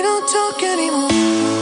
We don't talk anymore.